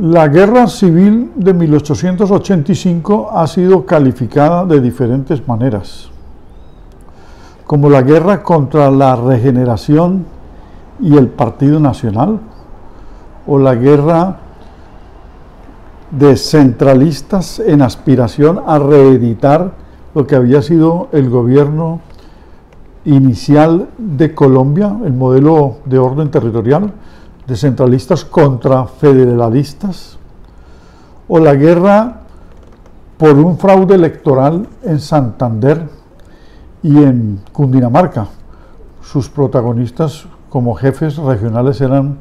La guerra civil de 1885 ha sido calificada de diferentes maneras, como la guerra contra la regeneración y el Partido Nacional, o la guerra de centralistas en aspiración a reeditar lo que había sido el gobierno inicial de Colombia, el modelo de orden territorial, de centralistas contra federalistas, o la guerra por un fraude electoral en Santander y en Cundinamarca. Sus protagonistas como jefes regionales eran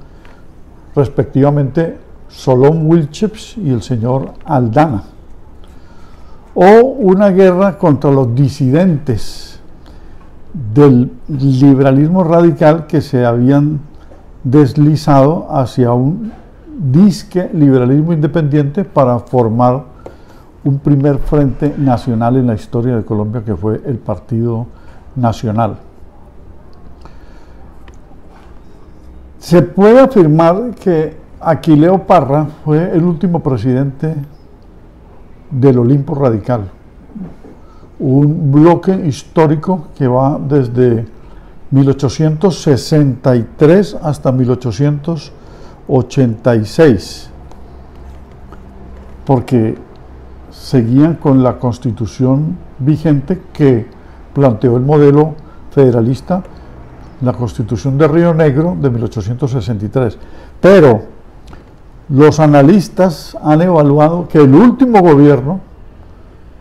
respectivamente Solón Wilchips y el señor Aldana. O una guerra contra los disidentes del liberalismo radical que se habían deslizado hacia un disque liberalismo independiente para formar un primer frente nacional en la historia de Colombia que fue el Partido Nacional. Se puede afirmar que Aquileo Parra fue el último presidente del Olimpo Radical, un bloque histórico que va desde 1863 hasta 1886, porque seguían con la constitución vigente que planteó el modelo federalista, la constitución de Río Negro de 1863. Pero los analistas han evaluado que el último gobierno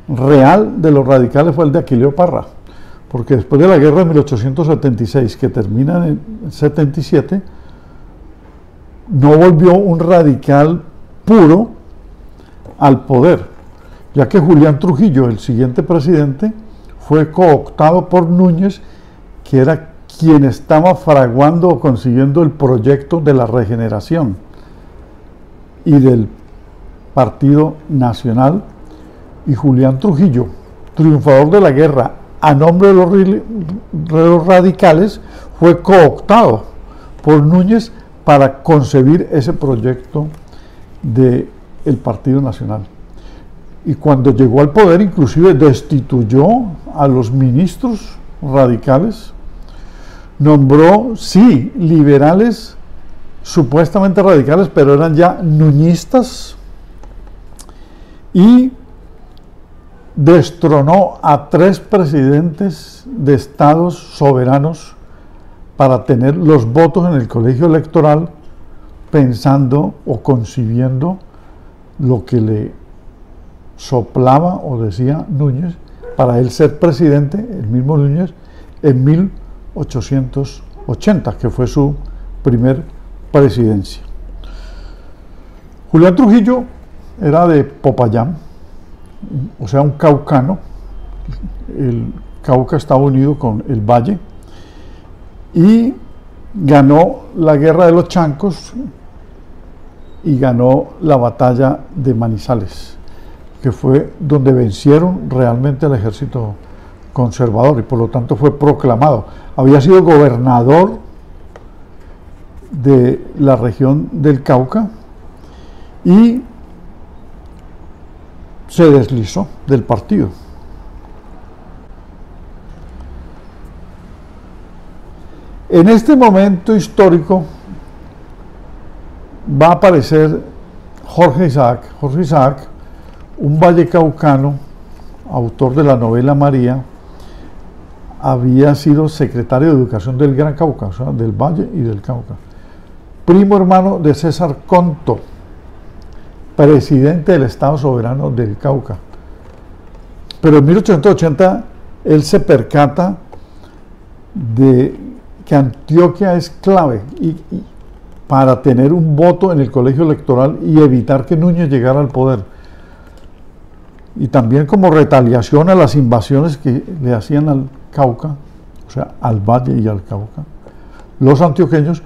real de los radicales fue el de Aquileo Parra porque después de la guerra de 1876, que termina en el 77, no volvió un radical puro al poder, ya que Julián Trujillo, el siguiente presidente, fue cooptado por Núñez, que era quien estaba fraguando o consiguiendo el proyecto de la regeneración y del Partido Nacional, y Julián Trujillo, triunfador de la guerra a nombre de los, radicales, fue cooptado por Núñez para concebir ese proyecto del el Partido Nacional. Y cuando llegó al poder, inclusive destituyó a los ministros radicales, nombró, sí, liberales, supuestamente radicales, pero eran ya nuñistas, y destronó a tres presidentes de estados soberanos para tener los votos en el colegio electoral pensando o concibiendo lo que le soplaba o decía Núñez para él ser presidente, el mismo Núñez, en 1880, que fue su primer presidencia. Julián Trujillo era de Popayán, o sea, un caucano. El Cauca estaba unido con el Valle y ganó la guerra de los Chancos y ganó la batalla de Manizales, que fue donde vencieron realmente al ejército conservador y por lo tanto fue proclamado. Había sido gobernador de la región del Cauca y se deslizó del partido. En este momento histórico va a aparecer Jorge Isaac. Jorge Isaac, un vallecaucano, autor de la novela María, había sido secretario de Educación del Gran Cauca, o sea, del Valle y del Cauca. Primo hermano de César Conto, presidente del Estado Soberano del Cauca. Pero en 1880 él se percata de que Antioquia es clave y, para tener un voto en el colegio electoral y evitar que Núñez llegara al poder. Y también como retaliación a las invasiones que le hacían al Cauca, o sea, al Valle y al Cauca, los antioqueños,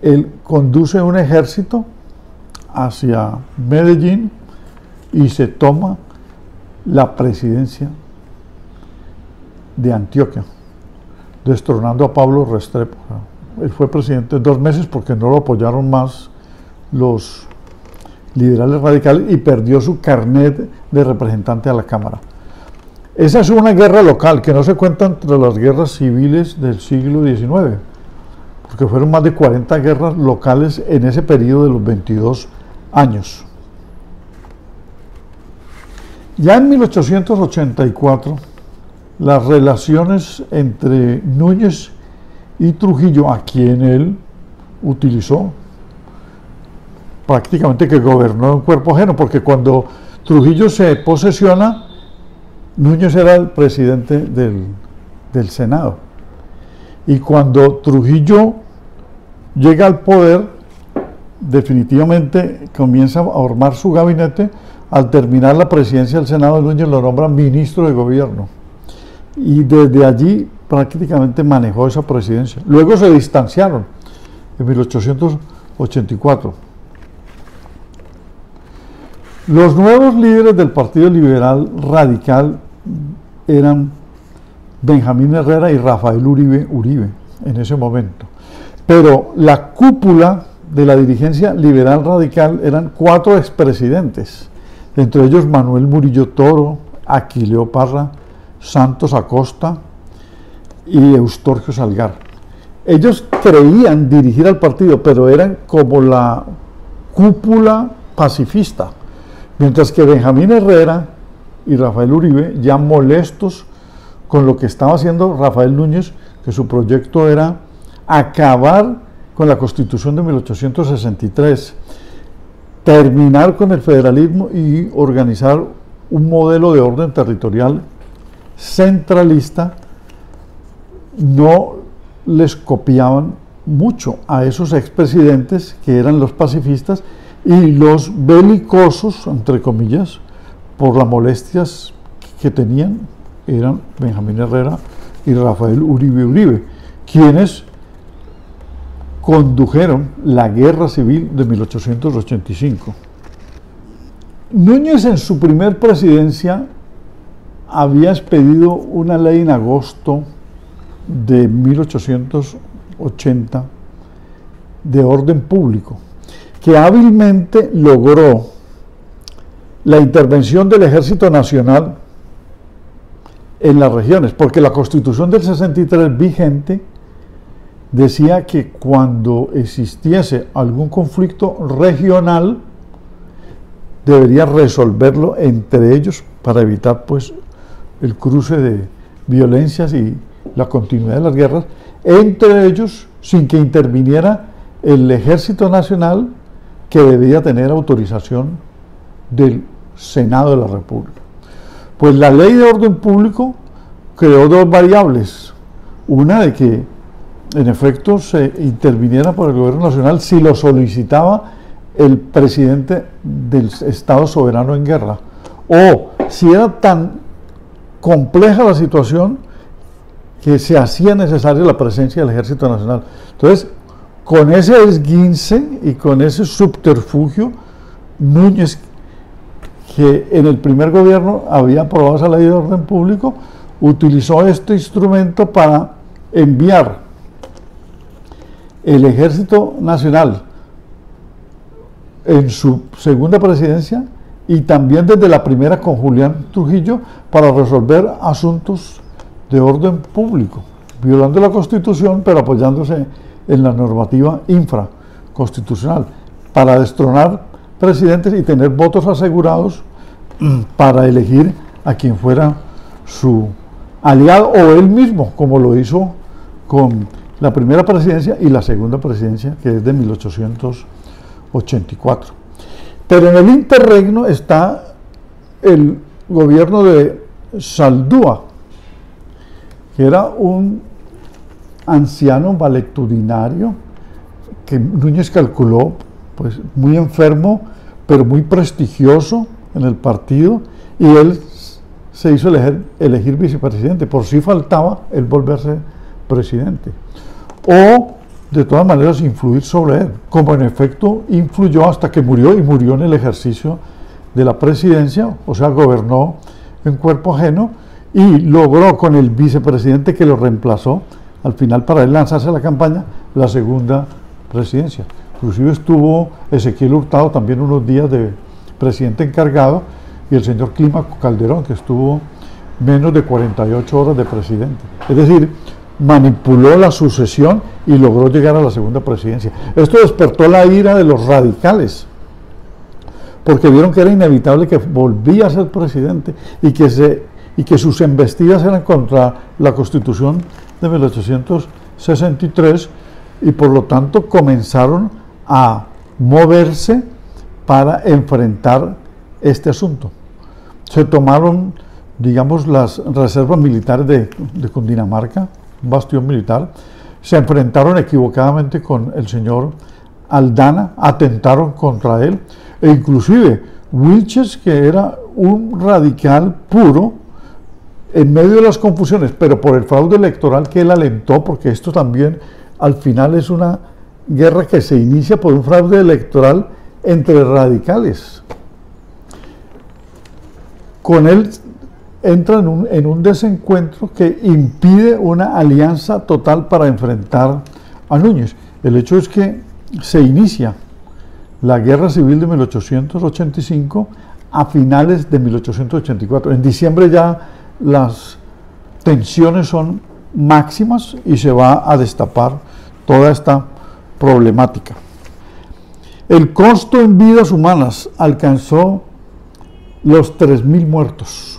él conduce un ejército hacia Medellín y se toma la presidencia de Antioquia, destronando a Pablo Restrepo. Él fue presidente dos meses porque no lo apoyaron más los liberales radicales y perdió su carnet de representante a la Cámara. Esa es una guerra local que no se cuenta entre las guerras civiles del siglo XIX, porque fueron más de 40 guerras locales en ese periodo de los 22 años. Ya en 1884, las relaciones entre Núñez y Trujillo, a quien él utilizó prácticamente que gobernó en cuerpo ajeno, porque cuando Trujillo se posesiona, Núñez era el presidente del, del Senado. Y cuando Trujillo llega al poder, definitivamente comienza a formar su gabinete. Al terminar la presidencia del Senado, Núñez lo nombra ministro de gobierno. Y desde allí prácticamente manejó esa presidencia. Luego se distanciaron en 1884. Los nuevos líderes del Partido Liberal Radical eran Benjamín Herrera y Rafael Uribe Uribe en ese momento. Pero la cúpula de la dirigencia liberal radical eran cuatro expresidentes, entre ellos Manuel Murillo Toro, Aquileo Parra, Santos Acosta y Eustorgio Salgar. Ellos creían dirigir al partido, pero eran como la cúpula pacifista, mientras que Benjamín Herrera y Rafael Uribe, ya molestos con lo que estaba haciendo Rafael Núñez, que su proyecto era acabar con la constitución de 1863, terminar con el federalismo y organizar un modelo de orden territorial centralista, no les copiaban mucho a esos expresidentes que eran los pacifistas y los belicosos, entre comillas, por las molestias que tenían, eran Benjamín Herrera y Rafael Uribe Uribe, quienes condujeron la guerra civil de 1885. Núñez en su primer presidencia había expedido una ley en agosto de 1880 de orden público, que hábilmente logró la intervención del Ejército Nacional en las regiones, porque la Constitución del 63 vigente decía que cuando existiese algún conflicto regional, debería resolverlo entre ellos para evitar pues el cruce de violencias y la continuidad de las guerras, entre ellos sin que interviniera el ejército nacional que debía tener autorización del Senado de la República. Pues la ley de orden público creó dos variables. Una de que en efecto se interviniera por el gobierno nacional si lo solicitaba el presidente del Estado soberano en guerra. O si era tan compleja la situación que se hacía necesaria la presencia del Ejército Nacional. Entonces, con ese esguince y con ese subterfugio, Núñez, que en el primer gobierno había aprobado esa ley de orden público, utilizó este instrumento para enviar el Ejército Nacional en su segunda presidencia y también desde la primera con Julián Trujillo para resolver asuntos de orden público, violando la Constitución pero apoyándose en la normativa infraconstitucional, para destronar presidentes y tener votos asegurados para elegir a quien fuera su aliado o él mismo, como lo hizo con la primera presidencia y la segunda presidencia, que es de 1884. Pero en el interregno está el gobierno de Saldúa, que era un anciano valectudinario que Núñez calculó pues muy enfermo, pero muy prestigioso en el partido, y él se hizo elegir, elegir vicepresidente. Por si faltaba el volverse presidente o de todas maneras influir sobre él, como en efecto influyó hasta que murió y murió en el ejercicio de la presidencia, o sea, gobernó en cuerpo ajeno y logró con el vicepresidente que lo reemplazó, al final para él lanzarse a la campaña, la segunda presidencia. Inclusive estuvo Ezequiel Hurtado también unos días de presidente encargado y el señor Clímaco Calderón, que estuvo menos de 48 horas de presidente. Es decir, manipuló la sucesión y logró llegar a la segunda presidencia. Esto despertó la ira de los radicales, porque vieron que era inevitable que volvía a ser presidente y que, se, y que sus embestidas eran contra la constitución de 1863 y por lo tanto comenzaron a moverse para enfrentar este asunto. Se tomaron, digamos, las reservas militares de, de Cundinamarca, un bastión militar, se enfrentaron equivocadamente con el señor Aldana, atentaron contra él, e inclusive Wilches, que era un radical puro, en medio de las confusiones, pero por el fraude electoral que él alentó, porque esto también al final es una guerra que se inicia por un fraude electoral entre radicales. Con él entra en un, en un, desencuentro que impide una alianza total para enfrentar a Núñez. El hecho es que se inicia la guerra civil de 1885 a finales de 1884. En diciembre ya las tensiones son máximas y se va a destapar toda esta problemática. El costo en vidas humanas alcanzó los 3.000 muertos.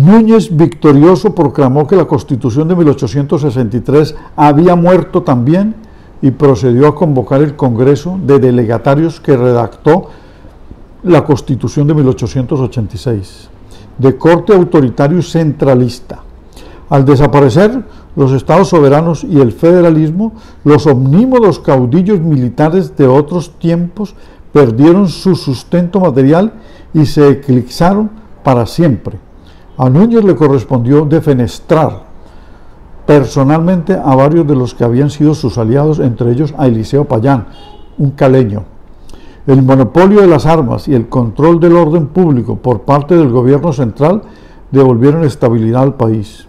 Núñez, victorioso, proclamó que la constitución de 1863 había muerto también y procedió a convocar el Congreso de Delegatarios que redactó la constitución de 1886, de corte autoritario centralista. Al desaparecer los estados soberanos y el federalismo, los omnímodos caudillos militares de otros tiempos perdieron su sustento material y se eclipsaron para siempre. A Núñez le correspondió defenestrar personalmente a varios de los que habían sido sus aliados, entre ellos a Eliseo Payán, un caleño. El monopolio de las armas y el control del orden público por parte del gobierno central devolvieron estabilidad al país.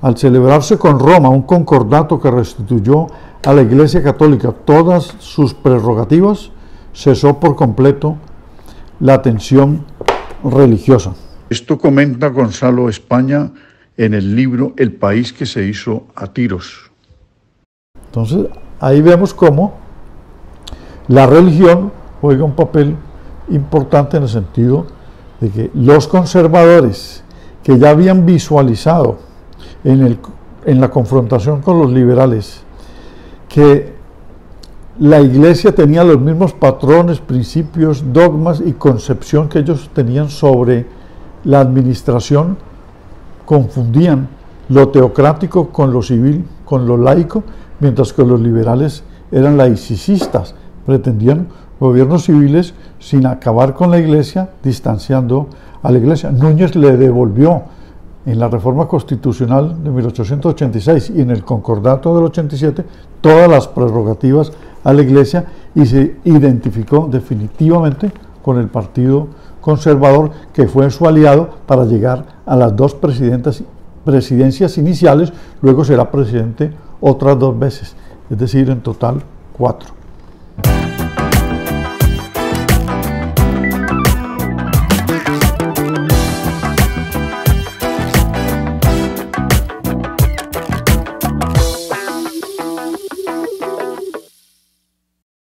Al celebrarse con Roma un concordato que restituyó a la Iglesia Católica todas sus prerrogativas, cesó por completo la tensión religiosa. Esto comenta Gonzalo España en el libro El país que se hizo a tiros. Entonces, ahí vemos cómo la religión juega un papel importante en el sentido de que los conservadores que ya habían visualizado en, el, en la confrontación con los liberales que la iglesia tenía los mismos patrones, principios, dogmas y concepción que ellos tenían sobre la administración, confundían lo teocrático con lo civil, con lo laico, mientras que los liberales eran laicistas, pretendían gobiernos civiles sin acabar con la iglesia, distanciando a la iglesia. Núñez le devolvió en la reforma constitucional de 1886 y en el concordato del 87 todas las prerrogativas a la iglesia y se identificó definitivamente con el partido conservador que fue su aliado para llegar a las dos presidencias iniciales, luego será presidente otras dos veces, es decir, en total cuatro.